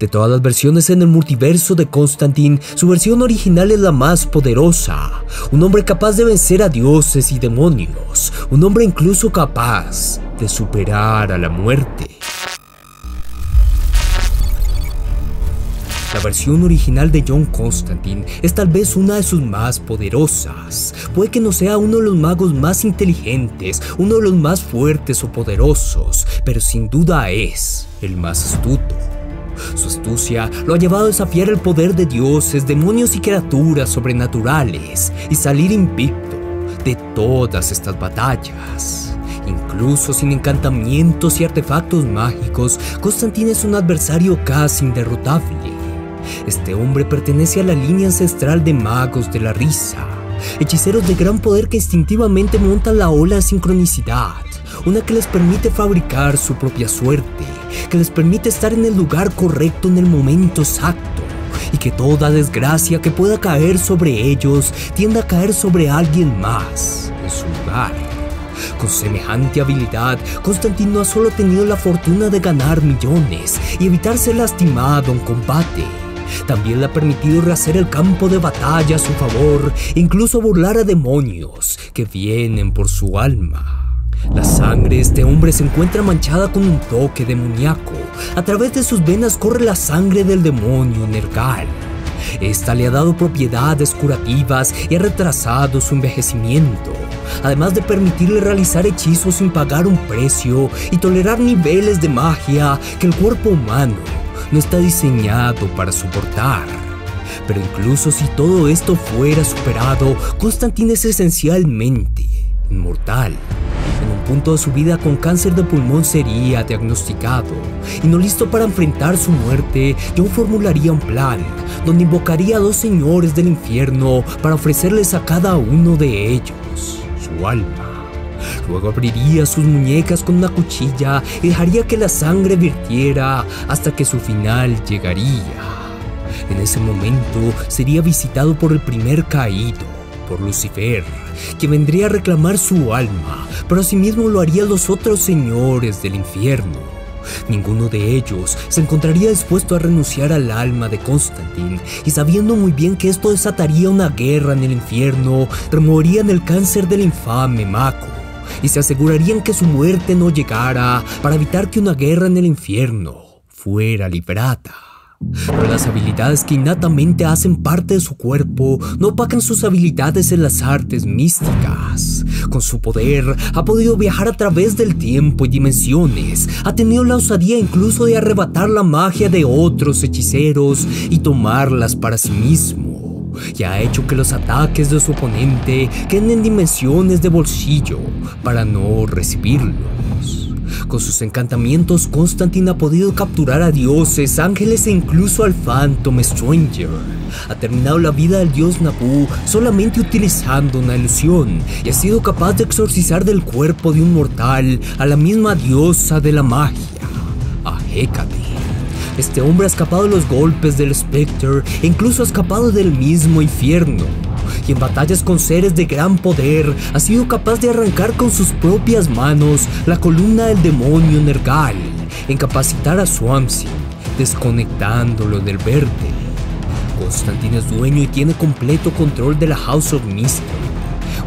De todas las versiones en el multiverso de Constantine, su versión original es la más poderosa. Un hombre capaz de vencer a dioses y demonios. Un hombre incluso capaz de superar a la muerte. La versión original de John Constantine es tal vez una de sus más poderosas. Puede que no sea uno de los magos más inteligentes, uno de los más fuertes o poderosos, pero sin duda es el más astuto. Su astucia lo ha llevado a desafiar el poder de dioses, demonios y criaturas sobrenaturales y salir invicto de todas estas batallas. Incluso sin encantamientos y artefactos mágicos, Constantine es un adversario casi inderrotable. Este hombre pertenece a la línea ancestral de magos de la risa, hechiceros de gran poder que instintivamente montan la ola de sincronicidad, una que les permite fabricar su propia suerte que les permite estar en el lugar correcto en el momento exacto y que toda desgracia que pueda caer sobre ellos tienda a caer sobre alguien más en su lugar. Con semejante habilidad, Constantino no ha solo tenido la fortuna de ganar millones y evitar ser lastimado en combate, también le ha permitido rehacer el campo de batalla a su favor, incluso burlar a demonios que vienen por su alma. La sangre de este hombre se encuentra manchada con un toque demoníaco. A través de sus venas corre la sangre del demonio Nergal. Esta le ha dado propiedades curativas y ha retrasado su envejecimiento, además de permitirle realizar hechizos sin pagar un precio y tolerar niveles de magia que el cuerpo humano no está diseñado para soportar. Pero incluso si todo esto fuera superado, Constantine es esencialmente inmortal. Punto de su vida con cáncer de pulmón sería diagnosticado y no listo para enfrentar su muerte, John formularía un plan donde invocaría a dos señores del infierno para ofrecerles a cada uno de ellos su alma. Luego abriría sus muñecas con una cuchilla y dejaría que la sangre virtiera hasta que su final llegaría. En ese momento sería visitado por el primer caído, por Lucifer, que vendría a reclamar su alma, pero asimismo lo harían los otros señores del infierno. Ninguno de ellos se encontraría dispuesto a renunciar al alma de Constantine, y sabiendo muy bien que esto desataría una guerra en el infierno, removerían el cáncer del infame Mako, y se asegurarían que su muerte no llegara para evitar que una guerra en el infierno fuera librada. Pero las habilidades que innatamente hacen parte de su cuerpo no opacan sus habilidades en las artes místicas. Con su poder ha podido viajar a través del tiempo y dimensiones, ha tenido la osadía incluso de arrebatar la magia de otros hechiceros y tomarlas para sí mismo. Y ha hecho que los ataques de su oponente queden en dimensiones de bolsillo para no recibirlos. Con sus encantamientos, Constantine ha podido capturar a dioses, ángeles e incluso al Phantom Stranger. Ha terminado la vida del dios Nabu solamente utilizando una ilusión y ha sido capaz de exorcizar del cuerpo de un mortal a la misma diosa de la magia, a. Este hombre ha escapado de los golpes del Spectre e incluso ha escapado del mismo infierno y en batallas con seres de gran poder ha sido capaz de arrancar con sus propias manos la columna del demonio Nergal, incapacitar a Swampsy, desconectándolo del verde. Constantine es dueño y tiene completo control de la House of Mystery,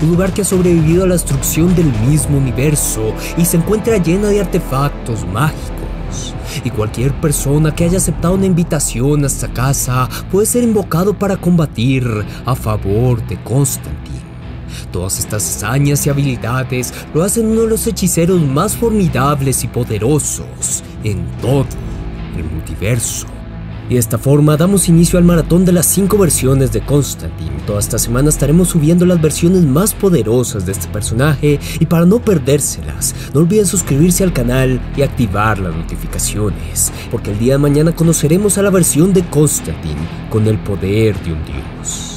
un lugar que ha sobrevivido a la destrucción del mismo universo y se encuentra llena de artefactos mágicos y cualquier persona que haya aceptado una invitación a esta casa puede ser invocado para combatir a favor de Constantine. Todas estas hazañas y habilidades lo hacen uno de los hechiceros más formidables y poderosos en todo el multiverso. Y de esta forma damos inicio al maratón de las 5 versiones de Constantine. Toda esta semana estaremos subiendo las versiones más poderosas de este personaje y para no perdérselas, no olviden suscribirse al canal y activar las notificaciones, porque el día de mañana conoceremos a la versión de Constantine con el poder de un dios.